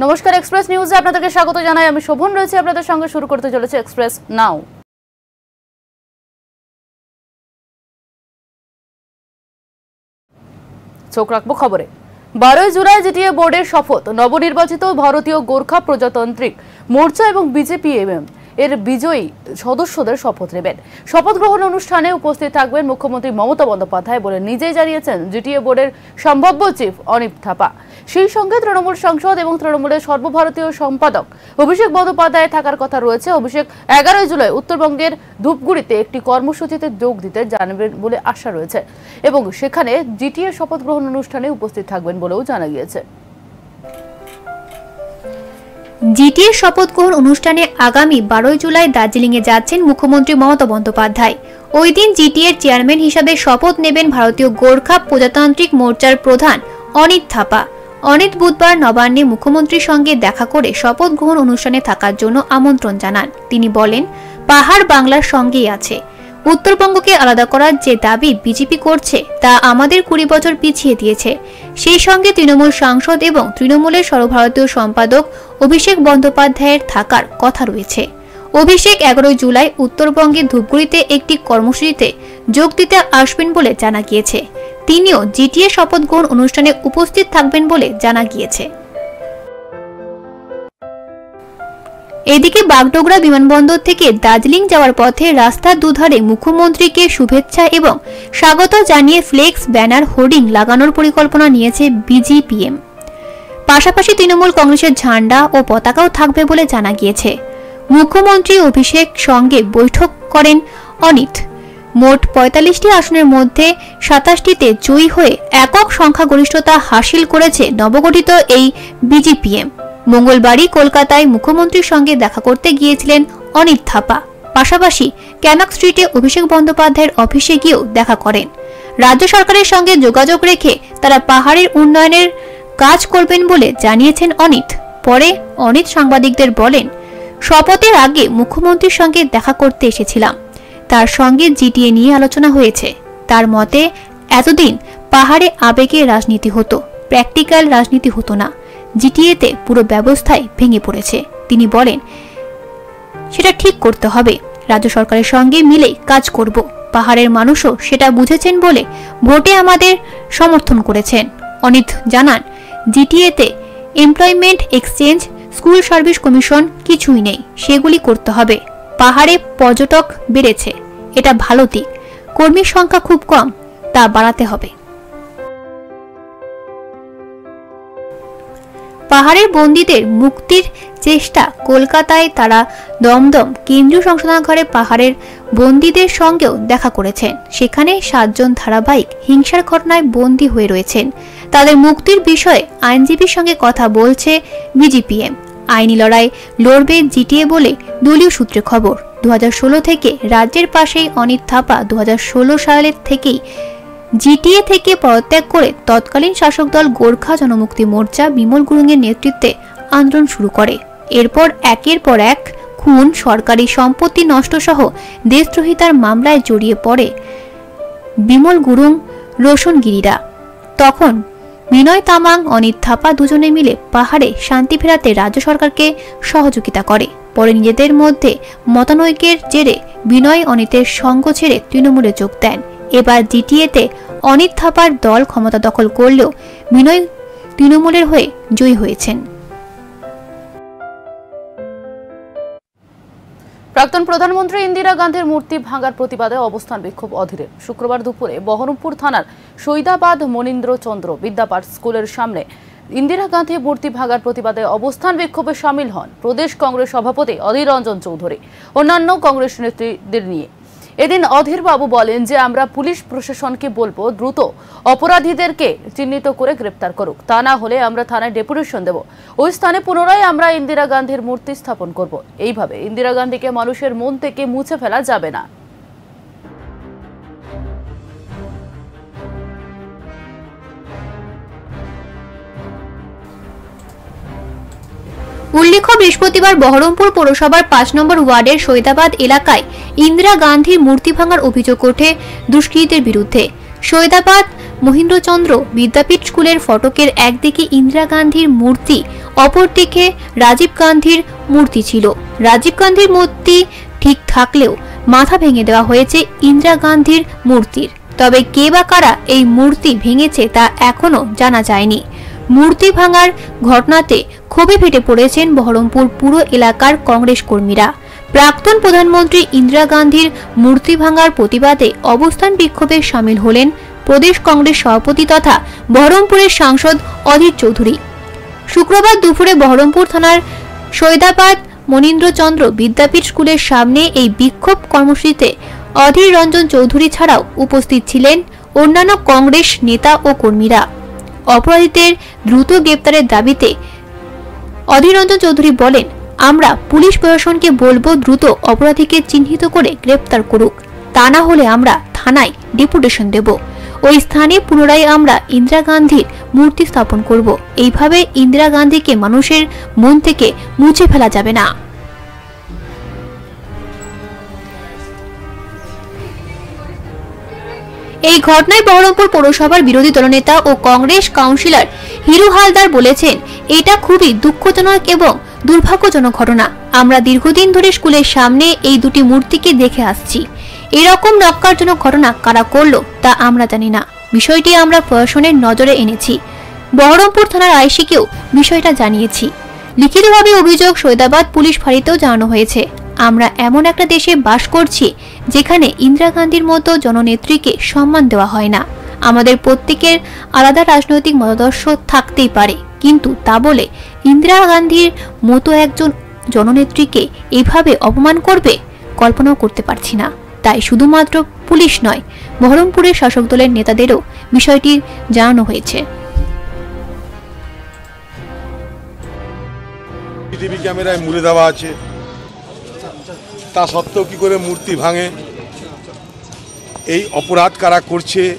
নমস্কার এক্সপ্রেস নিউজে আপনাদেরকে স্বাগত জানাই। আমি শোভন রয়েছে আপনাদের সঙ্গে। শুরু করতে চলেছে এক্সপ্রেস নাও। চোখ রাখব খবরে। বারোই জুলাই জিটিএ বোর্ডের শপথ। নবনির্বাচিত ভারতীয় গোর্খা প্রজাতান্ত্রিক মোর্চা এবং বিজেপি এম এর বিজয়ী সদস্যদের শপথ নেবেন। শপথ গ্রহণ অনুষ্ঠানে উপস্থিত থাকবেন মুখ্যমন্ত্রী মমতা বন্দ্যোপাধ্যায় বলে নিজেই জানিয়েছেন জিটিএ বোর্ডের সম্ভাব্য চিফ অনিপ থাপা। সেই সঙ্গে তৃণমূল সংসদ এবং তৃণমূলের সর্বভারতীয় সম্পাদক অভিষেক বন্দ্যোপাধ্যায় থাকার কথা রয়েছে। অভিষেক এগারোই জুলাই উত্তরবঙ্গের ধূপগুড়িতে একটি কর্মসূচিতে যোগ দিতে জানবেন বলে আশা রয়েছে এবং সেখানে জিটিএ শপথ গ্রহণ অনুষ্ঠানে উপস্থিত থাকবেন বলেও জানা গিয়েছে। জিটিএ শপথ গ্রহণ অনুষ্ঠানে আগামী বারোই জুলাই দার্জিলিংয়ে যাচ্ছেন মুখ্যমন্ত্রী মমতা বন্দ্যোপাধ্যায়। ওই দিন জিটিএর চেয়ারম্যান হিসাবে শপথ নেবেন ভারতীয় গোর্খা প্রজাতান্ত্রিক মোর্চার প্রধান অনিত থাপা। অনিত বুধবার নবান্নে মুখ্যমন্ত্রীর সঙ্গে দেখা করে শপথ গ্রহণ অনুষ্ঠানে থাকার জন্য আমন্ত্রণ জানান। তিনি বলেন, পাহাড় বাংলার সঙ্গেই আছে। উত্তরবঙ্গকে আলাদা করার যে দাবি বিজেপি করছে, তা আমাদের কুড়ি বছর পিছিয়ে দিয়েছে। সেই সঙ্গে তৃণমূল সাংসদ এবং তৃণমূলের সর্বভারতীয় সম্পাদক অভিষেক বন্দ্যোপাধ্যায়ের থাকার কথা রয়েছে। অভিষেক এগারোই জুলাই উত্তরবঙ্গে ধূপগুড়িতে একটি কর্মসূচিতে যোগ দিতে আসবেন বলে জানা গিয়েছে। তিনিও জিটিএ শপথ গ্রহণ অনুষ্ঠানে উপস্থিত থাকবেন বলে জানা গিয়েছে। এদিকে বাগডোগরা বিমানবন্দর থেকে দার্জিলিং যাওয়ার পথে রাস্তার দুধারে মুখ্যমন্ত্রীকে শুভেচ্ছা এবং স্বাগত জানিয়ে ফ্লেক্স ব্যানার হোর্ডিং লাগানোর পরিকল্পনা নিয়েছে বিজিপিএম। পাশাপাশি তৃণমূল কংগ্রেসের ঝান্ডা ও পতাকাও থাকবে বলে জানা গিয়েছে। মুখ্যমন্ত্রী অভিষেক সঙ্গে বৈঠক করেন অনিত। মোট পঁয়তাল্লিশটি আসনের মধ্যে সাতাশটিতে জয়ী হয়ে একক সংখ্যাগরিষ্ঠতা হাসিল করেছে নবগঠিত এই বিজিপিএম। মঙ্গলবারই কলকাতায় মুখ্যমন্ত্রীর সঙ্গে দেখা করতে গিয়েছিলেন অনিত থাপা। পাশাপাশি ক্যানাক স্ট্রিটে অভিষেক বন্দ্যোপাধ্যায়ের অফিসে গিয়েও দেখা করেন। রাজ্য সরকারের সঙ্গে যোগাযোগ রেখে তারা পাহাড়ের উন্নয়নের কাজ করবেন বলে জানিয়েছেন অনিত। পরে অনিত সাংবাদিকদের বলেন, শপথের আগে মুখ্যমন্ত্রীর সঙ্গে দেখা করতে এসেছিলাম। তার সঙ্গে জিটিএ নিয়ে আলোচনা হয়েছে। তার মতে, এতদিন পাহাড়ে আবেগে রাজনীতি হতো, প্র্যাকটিক্যাল রাজনীতি হতো না। জিটিএতে পুরো ব্যবস্থায় ভেঙে পড়েছে। তিনি বলেন, সেটা ঠিক করতে হবে। রাজ্য সরকারের সঙ্গে মিলে কাজ করব। পাহাড়ের মানুষও সেটা বুঝেছেন বলে ভোটে আমাদের সমর্থন করেছেন। অনিত জানান, জিটিএতে employment exchange, school service commission কিছুই নেই। সেগুলি করতে হবে। পাহাড়ে পর্যটক বেড়েছে। এটা ভালো দিক। কর্মীর সংখ্যা খুব কম। তা বাড়াতে হবে। পাহাড়ের বন্দীদের মুক্তির চেষ্টা। কলকাতায় তারা দমদম কেন্দ্রীয় সংশোধনাগারে পাহাড়ের বন্দীদের সঙ্গেও দেখা করেছেন। সেখানে সাতজন ধারাবাহিক হিংসার ঘটনায় বন্দী হয়ে রয়েছেন। তাদের মুক্তির বিষয়ে আইনজীবীর সঙ্গে কথা বলছে বিজিপিএম। আইনি লড়াই লড়বে জিটিএ বলে দলীয় সূত্রে খবর। দু হাজার ষোলো থেকে রাজ্যের পাশেই অনিত থাপা দু হাজার ষোলো সালের থেকেই জিটিএ থেকে পদত্যাগ করে তৎকালীন শাসক দল গোর্খা জনমুক্তি মোর্চা বিমল গুরুংয়ের নেতৃত্বে আন্দোলন শুরু করে। এরপর একের পর এক খুন, সরকারি সম্পত্তি নষ্ট সহ দেশদ্রোহিতার মামলায় জড়িয়ে পড়ে বিমল গুরুং রোশনগিরিরা তখন বিনয় তামাং, অনিত থাপা দুজনে মিলে পাহাড়ে শান্তি ফেরাতে রাজ্য সরকারকে সহযোগিতা করে। পরে নিজেদের মধ্যে মতানৈক্যের জেরে বিনয়, অনিতের সঙ্গ ছেড়ে তৃণমূলে যোগ দেন। এবার জিটিএতে অনিত থাপার দল ক্ষমতা দখল করলেও বিনয় তৃণমূলের হয়ে জয়ী হয়েছেন। প্রাক্তন প্রধানমন্ত্রী ইন্দিরা গান্ধীর মূর্তি ভাঙার প্রতিবাদে অবস্থান বিক্ষোভ অধীরে শুক্রবার দুপুরে বহরমপুর থানার সৈদাবাদ মনীন্দ্র চন্দ্র বিদ্যাপাঠ স্কুলের সামনে ইন্দিরা গান্ধী মূর্তি ভাঙার প্রতিবাদে অবস্থান বিক্ষোভে সামিল হন প্রদেশ কংগ্রেস সভাপতি অধীর রঞ্জন চৌধুরী। অন্যান্য কংগ্রেস নেত্রীদের নিয়ে এদিন অধীর বাবু বলেন যে আমরা পুলিশ প্রশাসনকে বলব দ্রুত অপরাধীদেরকে চিহ্নিত করে গ্রেপ্তার করুক। তা না হলে আমরা থানায় ডেপুটেশন দেব। ওই স্থানে পুনরায় আমরা ইন্দিরা গান্ধীর মূর্তি স্থাপন করব। এইভাবে ইন্দিরা গান্ধীকে মানুষের মন থেকে মুছে ফেলা যাবে না। উল্লেখ্য, বৃহস্পতিবার বহরমপুর পৌরসভার পাঁচ নম্বর ওয়ার্ডের সৈদাবাদ এলাকায় ইন্দিরা গান্ধীর মূর্তি ভাঙার অভিযোগ ওঠে দুষ্কৃতীদের বিরুদ্ধে। সৈদাবাদ মহেন্দ্রচন্দ্র বিদ্যাপীঠ স্কুলের ফটকের একদিকে ইন্দিরা গান্ধীর মূর্তি, অপরদিকে রাজীব গান্ধীর মূর্তি ছিল। রাজীব গান্ধীর মূর্তি ঠিক থাকলেও মাথা ভেঙে দেওয়া হয়েছে ইন্দিরা গান্ধীর মূর্তির। তবে কে বা কারা এই মূর্তি ভেঙেছে তা এখনও জানা যায়নি। মূর্তি ভাঙার ঘটনাতে ক্ষোভে ফেটে পড়েছেন বহরমপুর পুরো এলাকার কংগ্রেস কর্মীরা। প্রাক্তন প্রধানমন্ত্রী ইন্দিরা গান্ধীর মূর্তি ভাঙার প্রতিবাদে অবস্থান বিক্ষোভে সামিল হলেন প্রদেশ কংগ্রেস সভাপতি তথা বহরমপুরের সাংসদ অধীর চৌধুরী। শুক্রবার দুপুরে বহরমপুর থানার সৈদাবাদ মনীন্দ্রচন্দ্র বিদ্যাপীঠ স্কুলের সামনে এই বিক্ষোভ কর্মসূচিতে অধীর রঞ্জন চৌধুরী ছাড়াও উপস্থিত ছিলেন অন্যান্য কংগ্রেস নেতা ও কর্মীরা। অপরাধীদের দ্রুত গ্রেপ্তারের দাবিতে অধীর রঞ্জন চৌধুরী বলেন, আমরা পুলিশ প্রশাসনকে বলব দ্রুত অপরাধীকে চিহ্নিত করে গ্রেপ্তার করুক। তা না হলে আমরা থানায় ডেপুটেশন দেব। ওই স্থানে পুনরায় আমরা ইন্দিরা গান্ধীর মূর্তি স্থাপন করব। এইভাবে ইন্দিরা গান্ধীকে মানুষের মন থেকে মুছে ফেলা যাবে না। এই ঘটনায় বহরমপুর পৌরসভার বিরোধী দলনেতা ও কংগ্রেস কাউন্সিলর হিরু হালদার বলেছেন, এটা খুবই দুঃখজনক এবং দুর্ভাগ্যজনক ঘটনা। আমরা দীর্ঘদিন ধরে স্কুলের সামনে এই দুটি মূর্তিকে দেখে আসছি। এরকম নক্কারজনক ঘটনা কারা করল তা আমরা জানি না। বিষয়টি আমরা প্রশাসনের নজরে এনেছি। বহরমপুর থানার আইসিকেও বিষয়টা জানিয়েছি। লিখিতভাবে অভিযোগ সৈদাবাদ পুলিশ ফাঁড়িতেও জানানো হয়েছে, আমরা এমন একটা দেশে বাস করছি যেখানে ইন্দিরা গান্ধীর মতো জননেত্রীকে সম্মান দেওয়া হয় না। আমাদের প্রত্যেকের আলাদা রাজনৈতিক মতাদর্শ থাকতেই পারে, কিন্তু তা বলে ইন্দিরা গান্ধীর মতো একজন জননেত্রীকে এভাবে অপমান করবে? কল্পনাও করতে পারছি না। তাই শুধুমাত্র পুলিশ নয়, বহরমপুরের শাসক দলের নেতাদেরও বিষয়টি জানানো হয়েছে। টিভি ক্যামেরায় মুড়ে দেওয়া আছে। তা সত্ত্বেও কি করে মূর্তি ভাঙে? এই অপরাধ কারা করছে?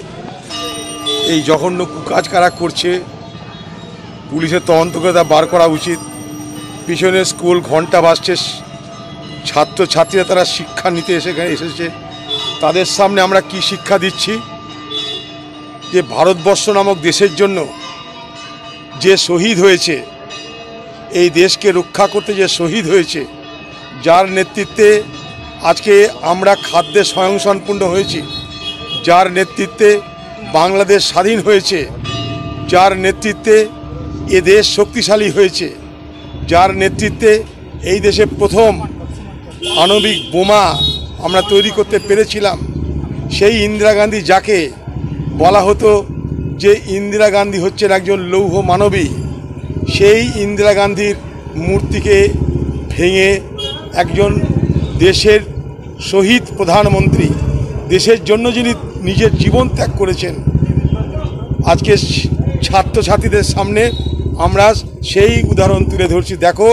এই জঘন্য কুকাজ কারা করছে? পুলিশের তদন্ত করে তা বার করা উচিত। পিছনে স্কুল ঘণ্টা বাজছে। ছাত্র ছাত্রীরা তারা শিক্ষা নিতে এসে এসেছে। তাদের সামনে আমরা কি শিক্ষা দিচ্ছি? যে ভারতবর্ষ নামক দেশের জন্য যে শহীদ হয়েছে, এই দেশকে রক্ষা করতে যে শহীদ হয়েছে যার নেতৃত্বে আজকে আমরা খাদ্যে স্বয়ংসম্পূর্ণ হয়েছি, যার নেতৃত্বে বাংলাদেশ স্বাধীন হয়েছে, যার নেতৃত্বে এ দেশ শক্তিশালী হয়েছে, যার নেতৃত্বে এই দেশে প্রথম আণবিক বোমা আমরা তৈরি করতে পেরেছিলাম। সেই ইন্দিরা গান্ধী যাকে বলা হতো যে ইন্দিরা গান্ধী হচ্ছেন একজন লৌহ মানবী, সেই ইন্দিরা গান্ধীর মূর্তিকে ভেঙে একজন দেশের শহীদ প্রধানমন্ত্রী, দেশের জন্য যিনি নিজের জীবন ত্যাগ করেছেন, আজকে ছাত্রছাত্রীদের সামনে আমরা সেই উদাহরণ তুলে ধরছি। দেখো,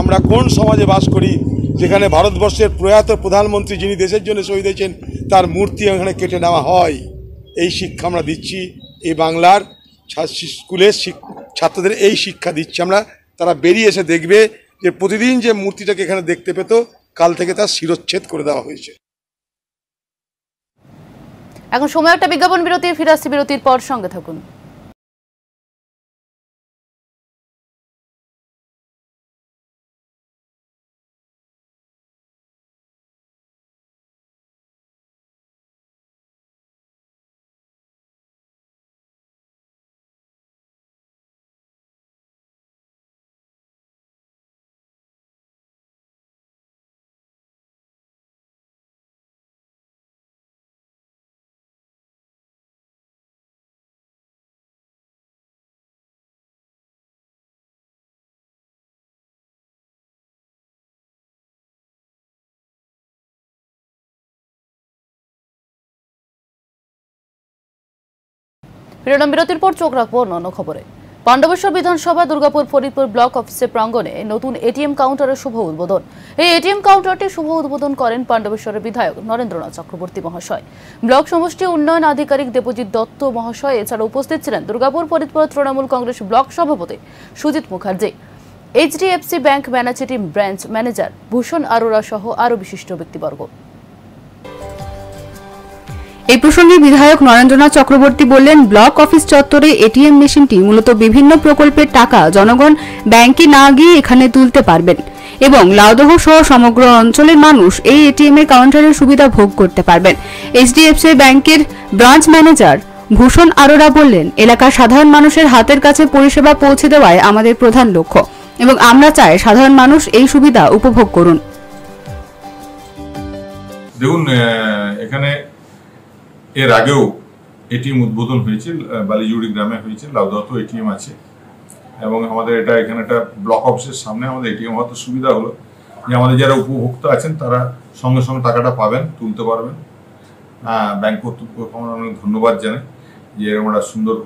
আমরা কোন সমাজে বাস করি যেখানে ভারতবর্ষের প্রয়াত প্রধানমন্ত্রী যিনি দেশের জন্য শহীদ হয়েছেন, তার মূর্তি এখানে কেটে নেওয়া হয়। এই শিক্ষা আমরা দিচ্ছি। এই বাংলার স্কুলের ছাত্রদের এই শিক্ষা দিচ্ছি আমরা। তারা বেরিয়ে এসে দেখবে যে প্রতিদিন যে মূর্তিটাকে এখানে দেখতে পেত, কাল থেকে তার শিরচ্ছেদ করে দেওয়া হয়েছে। এখন সময় একটা বিজ্ঞাপন বিরতি ফিরে আসছি বিরতির পর সঙ্গে থাকুন। বিরোধম বিরতির পর চোখ রাখব অন্যান্য খবরে। পাণ্ডবেশ্বর বিধানসভা, দুর্গাপুর, ফরিদপুর ব্লক অফিসের প্রাঙ্গণে নতুন এটিএম কাউন্টারের শুভ উদ্বোধন। এই এটিএম কাউন্টারটি শুভ উদ্বোধন করেন পাণ্ডবেশ্বরের বিধায়ক নরেন্দ্রনাথ চক্রবর্তী মহাশয়। ব্লক সমষ্টি উন্নয়ন আধিকারিক দেবজিৎ দত্ত মহাশয় এছাড়া উপস্থিত ছিলেন দুর্গাপুর, ফরিদপুর, তৃণমূল কংগ্রেস ব্লক সভাপতি Sujit Mukherjee. HDFC bank managing branch manager Bhushan Arora সহ আরও বিশিষ্ট ব্যক্তিবর্গ। এই প্রসঙ্গে বিধায়ক নরেন্দ্রনাথ চক্রবর্তী বললেন, ব্লক অফিস চত্বরে এটিএম মেশিনটি মূলত বিভিন্ন প্রকল্পের টাকা জনগণ ব্যাংকে না গিয়ে এখানে তুলতে পারবেন এবং লাউদহ সহ সমগ্র অঞ্চলের মানুষ এই এটিএম এর কাউন্টারের সুবিধা ভোগ করতে পারবেন। এইচডিএফসি ব্যাংকের ব্রাঞ্চ ম্যানেজার ভূষণ আরোরা বললেন, এলাকার সাধারণ মানুষের হাতের কাছে পরিষেবা পৌঁছে দেওয়ায় আমাদের প্রধান লক্ষ্য এবং আমরা চাই সাধারণ মানুষ এই সুবিধা উপভোগ করুন। দেখুন এখানে এর আগেও এটিএম উদ্বোধন হয়েছে বালিজুড়ি গ্রামে হয়েছে লাউদাতো এটিএম আছে। এবং আমাদের এটা এখানে একটা ব্লক অফিসের সামনে আমাদের এটিএম হওয়ার তো সুবিধা হলো। যে আমাদের যারা উপভোক্তা আছেন, তারা সঙ্গে সঙ্গে টাকাটা পাবেন, তুলতে পারবেন। ব্যাংক কর্তৃপক্ষ আমরা অনেক ধন্যবাদ জানাই যে এরকম একটা সুন্দর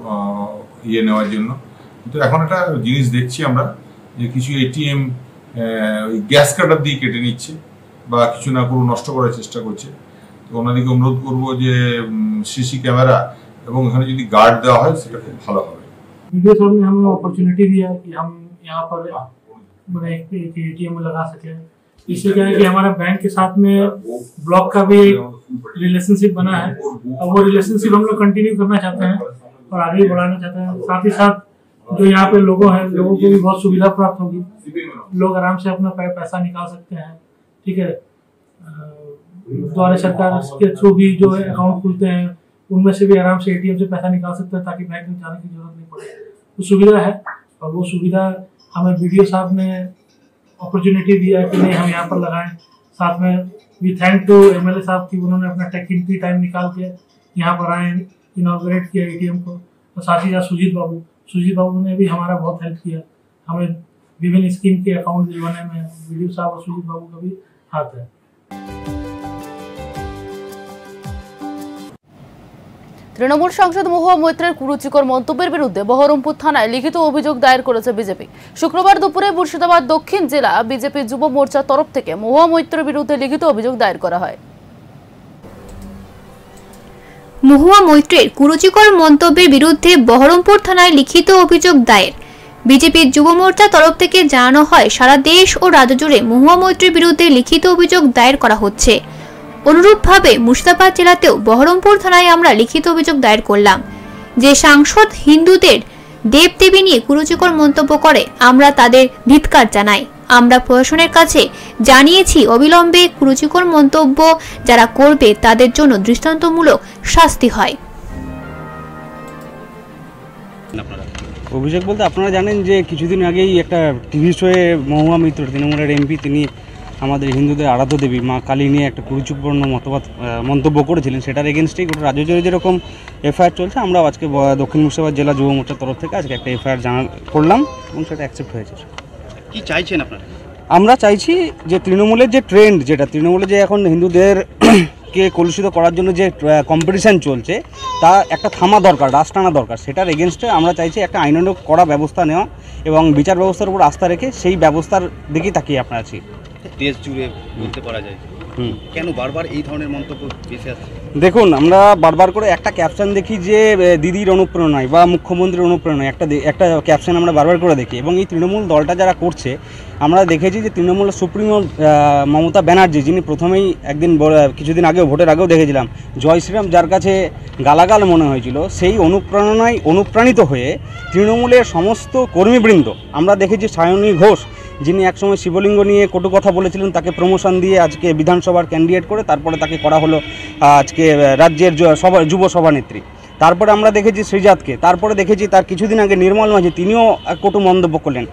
ইয়ে নেওয়ার জন্য। কিন্তু এখন একটা জিনিস দেখছি আমরা, যে কিছু এটিএম ওই গ্যাস কাটার দিয়ে কেটে নিচ্ছে বা কিছু না করে নষ্ট করার চেষ্টা করছে। ওনাদেরকে অনুরোধ করবো যে সিসি ক্যামেরা এবং এখানে যদি গার্ড দেওয়া হয় সেটা খুব ভালো হবে वीडियो सर ने हमें अपॉर्चुनिटी दिया कि हम यहाँ पर मैंने एक एटीएम लगा सके इससे क्या है कि हमारे बैंक के साथ में ब्लॉक का भी रिलेशनशिप बना है और वो रिलेशनशिप हम लोग कंटिन्यू करना चाहते हैं और आगे भी बढ़ाना चाहते हैं साथ ही साथ जो यहाँ पे लोगों हैं लोगों को भी बहुत सुविधा प्राप्त होगी लोग आराम से अपना पै- पैसा निकाल सकते हैं ठीक है अ, द्वारा सरकार के थ्रू भी जो है अकाउंट खुलते हैं, उनमें से भी आराम से एटीएम से पैसा निकाल सकते हैं ताकि बैंक में जाने की ज़रूरत नहीं पड़े। तो सुविधा है और वो सुविधा हमें वीडियो साहब ने अपॉर्चुनिटी दिया कि नहीं, हम यहाँ पर लगाएँ। साथ में वी थैंक टू एमएलए साहब की उन्होंने अपना टेक्निकली टाइम निकाल के यहाँ पर आए इनाग्रेट किया एटीएम को। और साथ ही साथ सुजीत बाबू सुजीत बाबू ने भी हमारा बहुत हेल्प किया। हमें विभिन्न स्कीम के अकाउंट दिलवाने में वीडियो साहब और सुजीत बाबू का भी हाथ है। তৃণমূল সাংসদ মহুয়া মৈত্রের কুরুচিকর মন্তব্যের বিরুদ্ধে বহরমপুর থানায় লিখিত অভিযোগ দায়ের করেছে বিজেপি। শুক্রবার দুপুরে মুর্শিদাবাদ দক্ষিণ জেলা বিজেপি যুব মোর্চার তরফ থেকে মহুয়া মৈত্রের বিরুদ্ধে লিখিত অভিযোগ দায়ের করা হয়। মহুয়া মৈত্রের কুরুচিকর মন্তব্যের বিরুদ্ধে বহরমপুর থানায় লিখিত অভিযোগ দায়ের। বিজেপির যুব মোর্চার তরফ থেকে জানানো হয়, সারা দেশ ও রাজ্য জুড়ে মহুয়া মৈত্রের বিরুদ্ধে লিখিত অভিযোগ দায়ের করা হচ্ছে। অনুরূপভাবে মুর্শিদাবাদ জেলাতেও বহরমপুর থানায় আমরা লিখিত অভিযোগ দায়ের করলাম। যে সাংসদ হিন্দুদের দেবদেবী নিয়ে কুরুচিকর মন্তব্য করে, আমরা তাদের ধিৎকার জানাই। আমরা প্রশাসনের কাছে জানিয়েছি, অবিলম্বে কুরুচিকর মন্তব্য যারা করবে, তাদের জন্য দৃষ্টান্তমূলক শাস্তি হয়। অভিযোগ বলতে আপনারা জানেন যে কিছুদিন আগেই একটা টিভি শোয়ে মহুয়া মিত্র, তৃণমূলের এমপি, তিনি আমাদের হিন্দুদের আরাধ্য দেবী মা কালী নিয়ে একটা কুরুচিপূর্ণ মতবাদ মন্তব্য করেছিলেন। সেটার এগেনস্টেই গোটা রাজ্য জুড়ে যেরকম এফআইআর চলছে আমরাও আজকে দক্ষিণ মুর্শিদাবাদ জেলা যুব মোর্চার তরফ থেকে আজকে একটা এফআইআর জানা করলাম এবং সেটা অ্যাকসেপ্ট হয়েছে। কি চাইছেন আপনারা? আমরা চাইছি যে তৃণমূলের যে ট্রেন্ড যেটা তৃণমূলে যে এখন হিন্দুদের কে কলুষিত করার জন্য যে কম্পিটিশান চলছে তা একটা থামা দরকার রাস টানা দরকার। সেটার এগেনস্টে আমরা চাইছি একটা আইনানুক করা ব্যবস্থা নেওয়া এবং বিচার ব্যবস্থার উপর আস্থা রেখে সেই ব্যবস্থার দিকেই তাকিয়ে আপনার আছি। দেশ জুড়ে বলতে পারা যায়। কেন বারবার এই ধরনের মন্তব্য বেশি আসছে? দেখুন আমরা বারবার করে একটা ক্যাপশন দেখি যে দিদির অনুপ্রেরণায় বা মুখ্যমন্ত্রীর অনুপ্রেরণায় একটা একটা ক্যাপশন আমরা বারবার করে দেখি এবং এই তৃণমূল দলটা যারা করছে আমরা দেখেছি যে তৃণমূলের সুপ্রিমো মমতা ব্যানার্জি যিনি প্রথমেই একদিন কিছুদিন আগেও ভোটের আগেও দেখেছিলাম জয় শ্রীরাম যার কাছে গালাগাল মনে হয়েছিল সেই অনুপ্রেরণায় অনুপ্রাণিত হয়ে তৃণমূলের সমস্ত কর্মীবৃন্দ আমরা দেখেছি সায়নী ঘোষ যিনি একসময় শিবলিঙ্গ নিয়ে কটু কথা বলেছিলেন, তাকে প্রমোশন দিয়ে আজকে বিধানসভার ক্যান্ডিডেট করে তারপরে তাকে করা হলো আজকে রাজ্যের সভা, যুব সভানেত্রী। তারপরে আমরা দেখেছি শ্রীজাতকে তারপরে দেখেছি তার কিছুদিন আগে নির্মল মাঝি, তিনিও কটু মন্তব্য করলেন।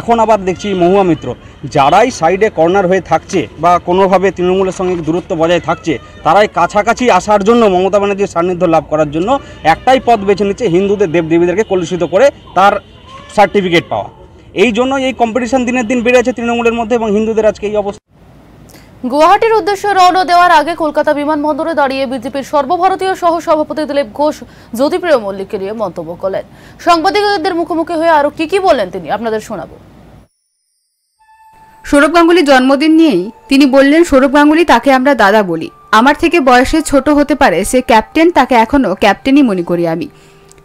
এখন আবার দেখছি মহুয়া মিত্র, যারাই সাইডে কর্নার হয়ে থাকছে বা কোনোভাবে তৃণমূলের সঙ্গে দূরত্ব বজায় থাকছে, তারাই কাছাকাছি আসার জন্য মমতা ব্যানার্জির সান্নিধ্য লাভ করার জন্য একটাই পথ বেছে নিচ্ছে হিন্দুদের দেবদেবীদেরকে কলুষিত করে তার সার্টিফিকেট পাওয়া। এই জন্য এই কম্পিটিশন দিনের দিন বেড়ে আছে তৃণমূলের মধ্যে এবং হিন্দুদের আজকে এই অবস্থা। গুয়াহাটির উদ্দেশ্যে রওনা দেওয়ার আগে কলকাতা বিমানবন্দরে দাঁড়িয়ে বিজেপির সর্বভারতীয় সহ সভাপতি দিলীপ ঘোষ জ্যোতিপ্রিয় মল্লিককে নিয়ে মন্তব্য করলেন। সাংবাদিকদের মুখোমুখি হয়ে আরও কি কি বললেন তিনি? আপনাদের শোনাবো। সৌরভ গাঙ্গুলির জন্মদিন নিয়েই তিনি বললেন সৌরভ গাঙ্গুলি তাকে আমরা দাদা বলি। আমার থেকে বয়সে ছোট হতে পারে সে ক্যাপ্টেন তাকে এখনও ক্যাপ্টেনই মনে করি আমি।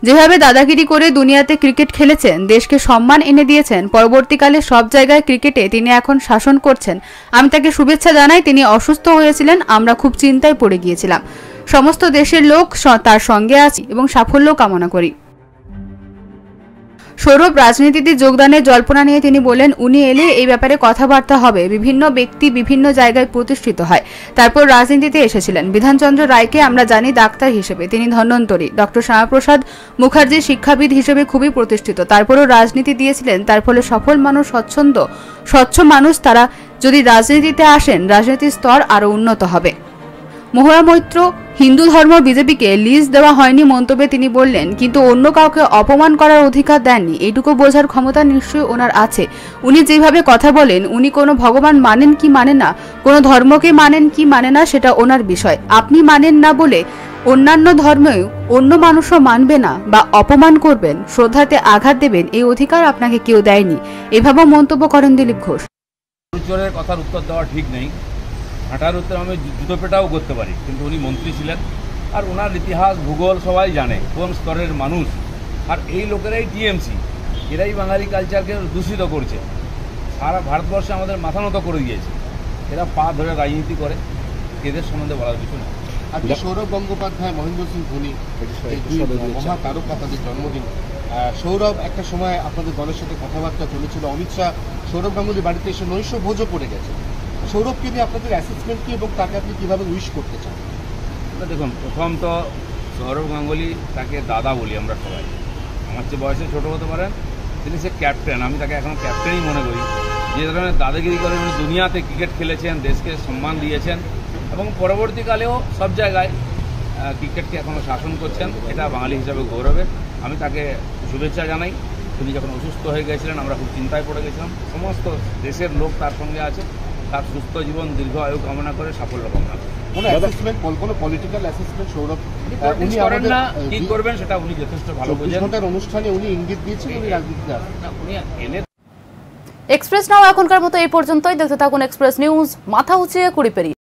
যেভাবে দাদাগিরি করে দুনিয়াতে ক্রিকেট খেলেছেন, দেশকে সম্মান এনে দিয়েছেন, পরবর্তীকালে সব জায়গায় ক্রিকেটে তিনি এখন শাসন করছেন। আমি তাকে শুভেচ্ছা জানাই, তিনি অসুস্থ হয়েছিলেন, আমরা খুব চিন্তায় পড়ে গিয়েছিলাম। সমস্ত দেশের লোক তার সঙ্গে আছি এবং সাফল্য কামনা করি। সৌরভ রাজনীতিতে যোগদানের জল্পনা নিয়ে তিনি বলেন উনি এলে এই ব্যাপারে কথাবার্তা হবে। বিভিন্ন ব্যক্তি বিভিন্ন জায়গায় প্রতিষ্ঠিত হয়। তারপর রাজনীতিতে এসেছিলেন। বিধানচন্দ্র রায়কে আমরা জানি ডাক্তার হিসেবে। তিনি ধন্বন্তরী। ডক্টর শ্যামাপ্রসাদ মুখার্জি শিক্ষাবিদ হিসেবে খুবই প্রতিষ্ঠিত। তারপরও রাজনীতি দিয়েছিলেন। তার ফলে সফল মানুষ, স্বচ্ছন্দ, স্বচ্ছ মানুষ তারা যদি রাজনীতিতে আসেন, রাজনীতির স্তর আরও উন্নত হবে। মহুয়া মৈত্র হিন্দু ধর্ম বিজেপিকে লিজ দেওয়া হয়নি মন্তব্যে তিনি বললেন, কিন্তু অন্য কাউকে অপমান করার অধিকার দেননি। এইটুকু বোঝার ক্ষমতা নিশ্চয়ই ওনার আছে। উনি যেভাবে কথা বলেন, উনি কোনো ভগবান মানেন কি মানে না, কোনো ধর্মকে মানেন কি মানে না, সেটা ওনার বিষয়। আপনি মানেন না বলে অন্যান্য ধর্মেও অন্য মানুষও মানবে না বা অপমান করবেন, শ্রদ্ধাতে আঘাত দেবেন, এই অধিকার আপনাকে কেউ দেয়নি। এভাবেও মন্তব্য করেন দিলীপ ঘোষ। কথার উত্তর দেওয়া ঠিক নেই। হাঁটার উত্তর আমি জু- জুতো পেটাও করতে পারি কিন্তু উনি মন্ত্রী ছিলেন। আর ওনার ইতিহাস ভূগোল সবাই জানে কোন স্তরের মানুষ। আর এই লোকেরাই টিএমসি। এরাই বাঙালি কালচারকে দূষিত করছে। সারা ভারতবর্ষে আমাদের মাথা নত করে দিয়েছে। এরা পা ধরে রাজনীতি করে। এদের সম্বন্ধে বলার কিছু না আজকে সৌরভ গঙ্গোপাধ্যায় মহেন্দ্র সিং ধোনি এই মহা তারকা তাদের জন্মদিন। সৌরভ একটা সময় আপনাদের দলের সাথে কথাবার্তা চলেছিল। অমিত শাহ সৌরভ গাঙ্গুলির বাড়িতে এসে নৈশ ভোজও পড়ে গেছে। সৌরভকে নিয়ে আপনাদের অ্যাসেসমেন্ট কি এবং তাকে আপনি কীভাবে উইশ করতে চান? দেখুন, প্রথম তো সৌরভ গাঙ্গুলি তাকে দাদা বলি আমরা সবাই। আমার চেয়ে বয়সে ছোটো হতে পারেন তিনি সে ক্যাপ্টেন আমি তাকে এখন ক্যাপ্টেনই মনে করি। যে ধরনের দাদাগিরি করে উনি দুনিয়াতে ক্রিকেট খেলেছেন, দেশকে সম্মান দিয়েছেন এবং পরবর্তীকালেও সব জায়গায় ক্রিকেটকে এখনও শাসন করছেন। এটা বাঙালি হিসাবে গৌরবের আমি তাকে শুভেচ্ছা জানাই। তিনি যখন অসুস্থ হয়ে গেছিলেন, আমরা খুব চিন্তায় পড়ে গেছিলাম। সমস্ত দেশের লোক তার সঙ্গে আছে। তার সুস্থ জীবন দীর্ঘ আয়ু কামনা করে সাফল্য কামনা করে। কোনো অ্যাসেসমেন্ট কোনো পলিটিক্যাল অ্যাসেসমেন্ট সৌরভ উনি আহ, politics উনি করেন না কি করবেন সেটা উনি যথেষ্ট ভালো চব্বিশ বোঝেন। ঘণ্টার অনুষ্ঠানে উনি ইঙ্গিত দিয়েছেন উনি রাজনীতিতে আসবেন। না, উনি এলে এক্সপ্রেস নাও এখনকার মতো এই পর্যন্তই। দেখতে থাকুন এক্সপ্রেস নিউজ। মাথা উঁচিয়ে কুড়ি পেরিয়ে